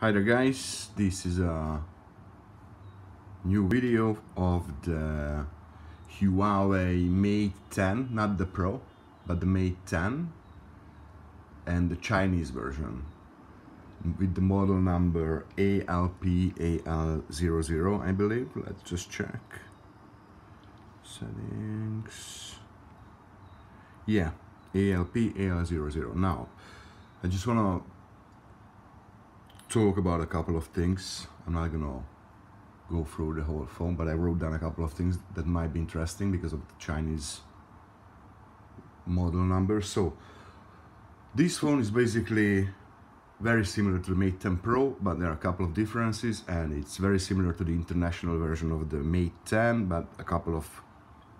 Hi there guys, this is a new video of the Huawei Mate 10, not the Pro, but the Mate 10 and the Chinese version with the model number ALP-AL00 I believe, let's just check. Settings. Yeah, ALP-AL00 now I just want to talk about a couple of things. I'm not gonna go through the whole phone, but I wrote down a couple of things that might be interesting because of the Chinese model number. So this phone is basically very similar to the Mate 10 Pro, but there are a couple of differences and it's very similar to the international version of the Mate 10, but a couple of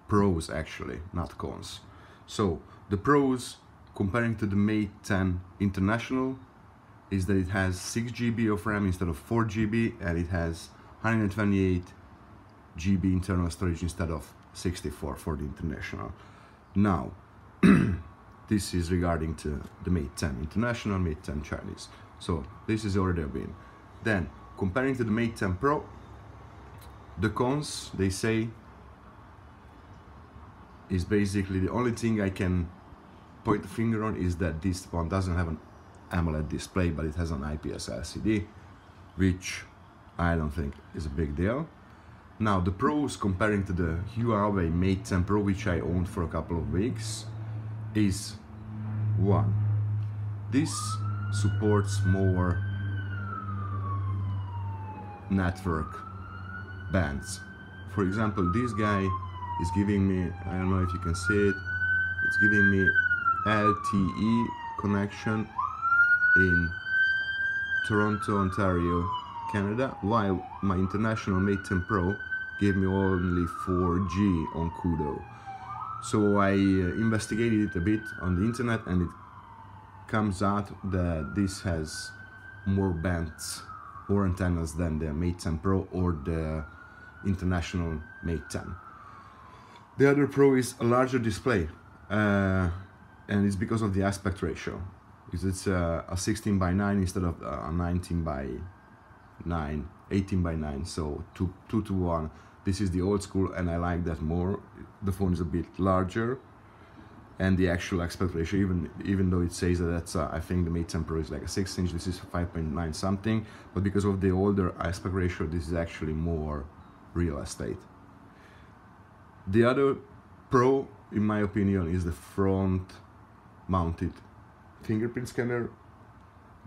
pros actually, not cons. So the pros comparing to the Mate 10 International is that it has 6 GB of RAM instead of 4 GB and it has 128 GB internal storage instead of 64 for the international. Now, this is regarding to the Mate 10 International, Mate 10 Chinese. So this is already a win. Then, comparing to the Mate 10 Pro, the cons, they say, is basically the only thing I can point the finger on is that this one doesn't have an AMOLED display, but it has an IPS LCD, which I don't think is a big deal. Now, the pros comparing to the Huawei Mate 10 Pro, which I owned for a couple of weeks, is one, this supports more network bands. For example, this guy is giving me, I don't know if you can see it, it's giving me LTE connection in Toronto, Ontario, Canada, while my international Mate 10 Pro gave me only 4G on Koodo. So I uh, investigated it a bit on the internet and it comes out that this has more bands, more antennas than the Mate 10 Pro or the international Mate 10. The other Pro is a larger display uh, and it's because of the aspect ratio because it's a, a 16 by 9 instead of a 19 by 9 18 by 9 so 2, 2 to 1 this is the old school and I like that more. The phone is a bit larger and the actual aspect ratio even even though it says that that's uh, I think the Mate 10 Pro is like a 6 inch this is 5.9 something but because of the older aspect ratio this is actually more real estate. The other pro in my opinion is the front mounted fingerprint scanner,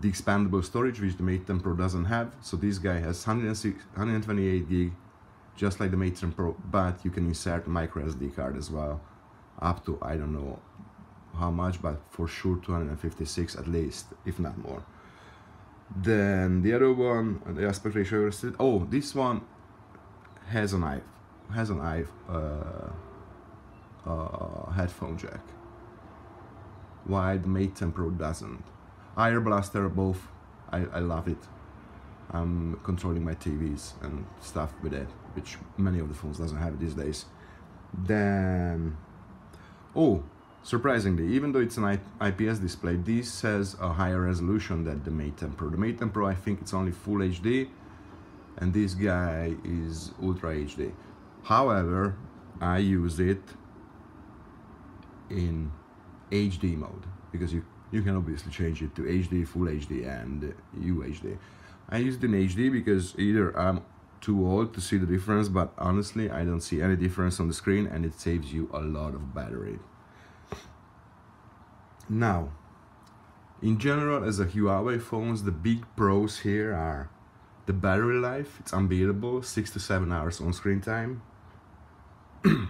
the expandable storage, which the Mate 10 Pro doesn't have. So this guy has 128 gig, just like the Mate 10 Pro, but you can insert micro SD card as well, up to, I don't know how much, but for sure 256 at least, if not more. Then the other one, the aspect ratio, oh, this one has an i has an i uh, uh, headphone jack why the Mate 10 Pro doesn't. IR Blaster both, I, I love it. I'm controlling my TVs and stuff with it, which many of the phones doesn't have these days. Then, oh, surprisingly, even though it's an IPS display, this has a higher resolution than the Mate 10 Pro. The Mate 10 Pro, I think it's only Full HD, and this guy is Ultra HD. However, I use it in HD mode because you you can obviously change it to HD, Full HD and UHD. I use it in HD because either I'm too old to see the difference but honestly I don't see any difference on the screen and it saves you a lot of battery. Now, in general as a Huawei phones the big pros here are the battery life, it's unbeatable, 6 to 7 hours on screen time. the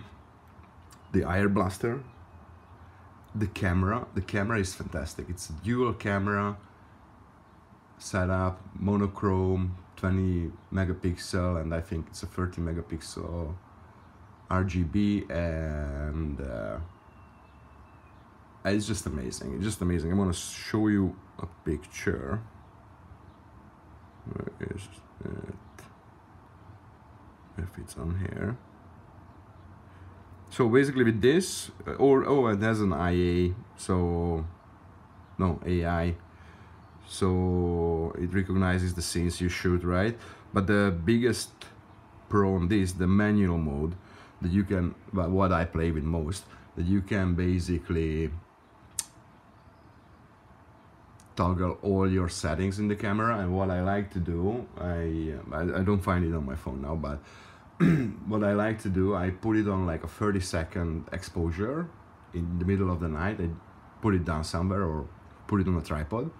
IR blaster, the camera the camera is fantastic. It's a dual camera setup monochrome 20 megapixel and I think it's a 30 megapixel RGB and uh, it's just amazing. It's just amazing. I'm gonna show you a picture. Where is it? If it's on here so basically with this uh, or oh it has an IA so no AI so it recognizes the scenes you shoot right? But the biggest pro on this the manual mode that you can what I play with most that you can basically toggle all your settings in the camera. And what I like to do I, I, I don't find it on my phone now but what I like to do I put it on like a 30 second exposure in the middle of the night. I put it down somewhere or put it on a tripod.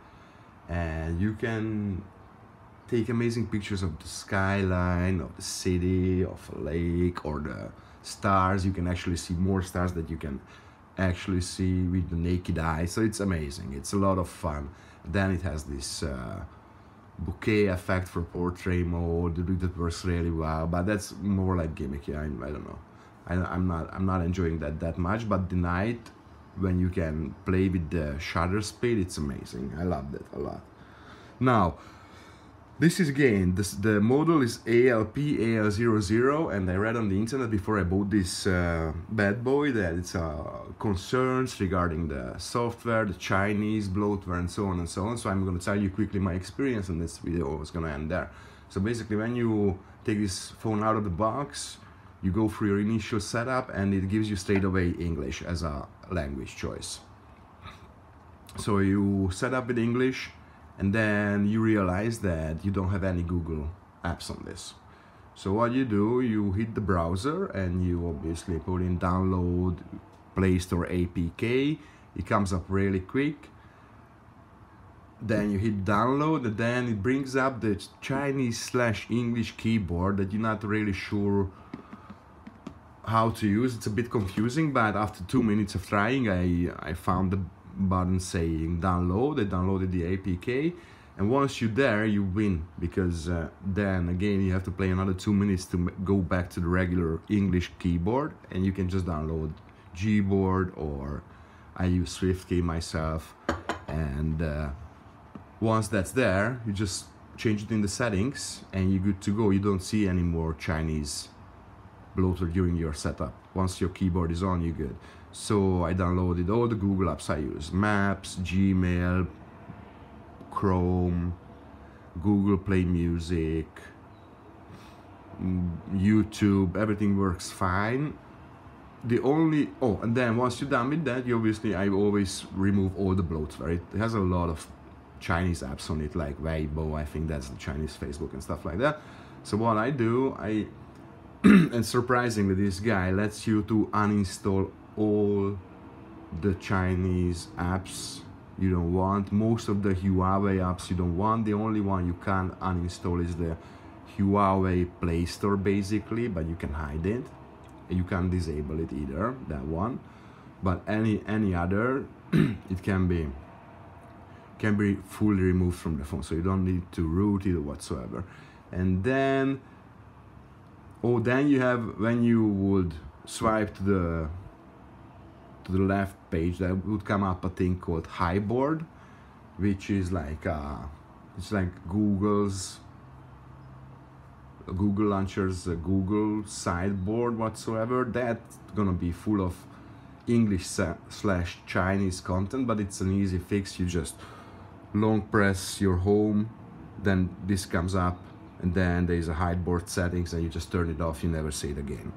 And you can take amazing pictures of the skyline of the city of a lake or the stars. You can actually see more stars that you can actually see with the naked eye. So it's amazing. It's a lot of fun. Then it has this uh, bokeh effect for portrait mode that works really well but that's more like gimmicky I, I don't know. I, I'm not I'm not enjoying that that much but the night when you can play with the shutter speed it's amazing. I love that a lot. Now this is again, this, the model is ALP AL00 and I read on the internet before I bought this uh, bad boy that it's uh, concerns regarding the software, the Chinese bloatware and so on and so on. So I'm going to tell you quickly my experience and this video is going to end there. So basically when you take this phone out of the box, you go through your initial setup and it gives you straight away English as a language choice. So you set up with English and then you realize that you don't have any Google apps on this. So what you do, you hit the browser and you obviously put in download Play Store APK. It comes up really quick. Then you hit download and then it brings up the Chinese slash English keyboard that you're not really sure how to use. It's a bit confusing, but after two minutes of trying, I, I found the button saying download I downloaded the APK and once you're there you win because uh, then again you have to play another two minutes to go back to the regular English keyboard and you can just download Gboard or I use SwiftKey myself and uh, once that's there you just change it in the settings and you're good to go. You don't see any more Chinese bloater during your setup. Once your keyboard is on you're good so I downloaded all the Google apps I use Maps, Gmail, Chrome, Google Play Music, mm, YouTube, everything works fine. The only, oh, and then once you're done with that, you obviously, I always remove all the bloatware. It has a lot of Chinese apps on it, like Weibo, I think that's the Chinese Facebook and stuff like that. So what I do, I, and surprisingly, this guy lets you to uninstall all the Chinese apps you don't want. Most of the Huawei apps you don't want. The only one you can uninstall is the Huawei Play Store basically, but you can hide it. You can disable it either, that one. But any any other, it can be can be fully removed from the phone, so you don't need to root it whatsoever. And then, oh, then you have when you would swipe to the to the left page there would come up a thing called HiBoard which is like uh, it's like Google's Google launchers uh, Google sideboard whatsoever that's gonna be full of English slash Chinese content but it's an easy fix. You just long press your home then this comes up and then there's a HiBoard settings and you just turn it off you never see it again.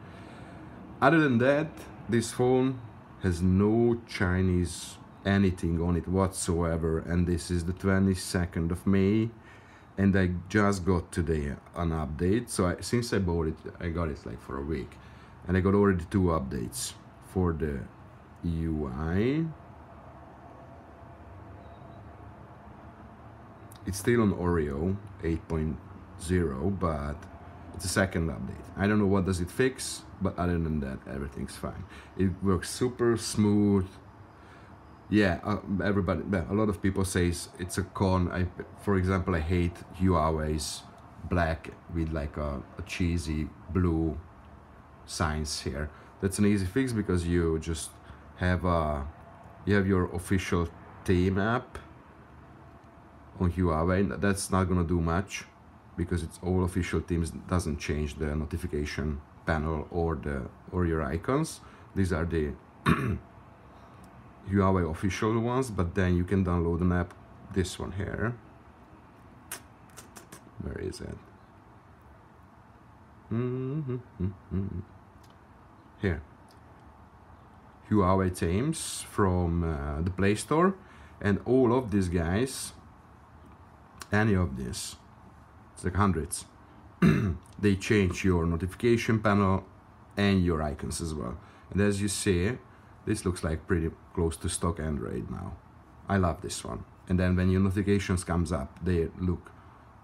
Other than that this phone has no Chinese anything on it whatsoever and this is the 22nd of May and I just got today an update. So I, since I bought it I got it like for a week and I got already two updates for the UI it's still on Oreo 8.0 but it's a second update. I don't know what does it fix, but other than that, everything's fine. It works super smooth. Yeah, uh, everybody, a lot of people say it's a con. I, for example, I hate Huawei's black with like a, a cheesy blue signs here. That's an easy fix because you just have a, you have your official team app on Huawei. That's not gonna do much because it's all official teams doesn't change the notification panel or the or your icons these are the Huawei official ones but then you can download an app this one here Where is it? Mm -hmm. Here. Huawei Teams from uh, the Play Store and all of these guys any of this like hundreds. They change your notification panel and your icons as well. And as you see this looks like pretty close to stock Android now. I love this one. And then when your notifications comes up they look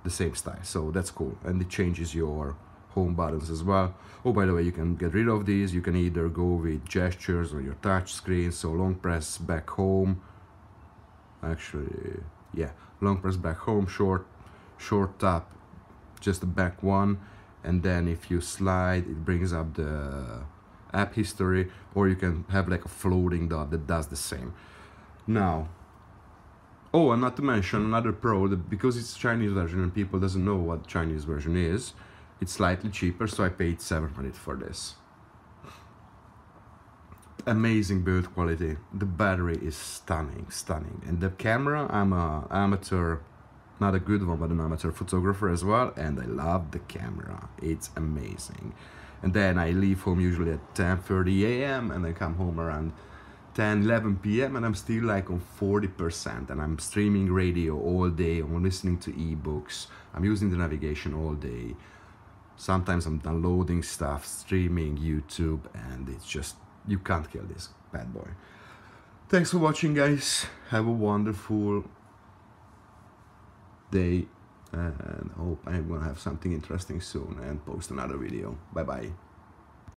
the same style. So that's cool. And it changes your home buttons as well. Oh by the way you can get rid of these. You can either go with gestures or your touch screen. So long press back home. Actually yeah. Long press back home short short tap just the back one and then if you slide it brings up the app history or you can have like a floating dot that does the same. Now oh and not to mention another pro that because it's Chinese version and people doesn't know what Chinese version is it's slightly cheaper so I paid 700 for this. Amazing build quality. The battery is stunning stunning. And the camera I'm a amateur not a good one but an amateur photographer as well and I love the camera it's amazing and then I leave home usually at 10:30 a.m. and I come home around 10 11 p.m. and I'm still like on 40% and I'm streaming radio all day I'm listening to ebooks I'm using the navigation all day sometimes I'm downloading stuff, streaming YouTube, and it's just, you can't kill this bad boy. Thanks for watching, guys. Have a wonderful day, and hope I'm gonna have something interesting soon and post another video. Bye bye.